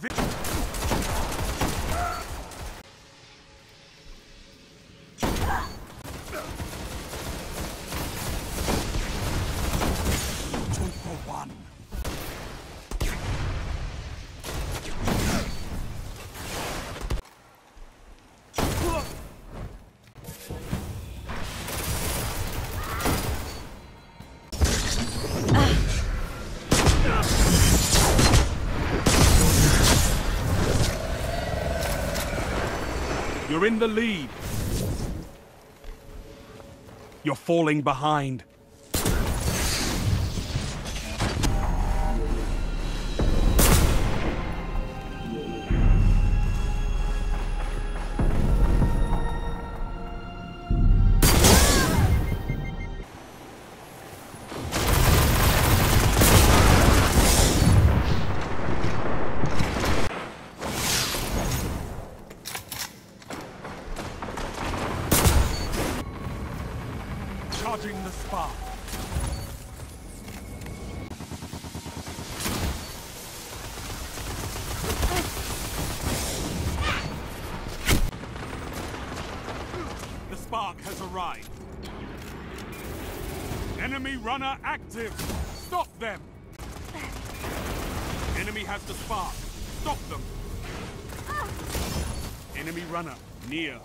Two You're in the lead. You're falling behind. The. The spark has arrived. Enemy runner active. Stop them. Enemy has the spark. Stop them. Enemy runner near.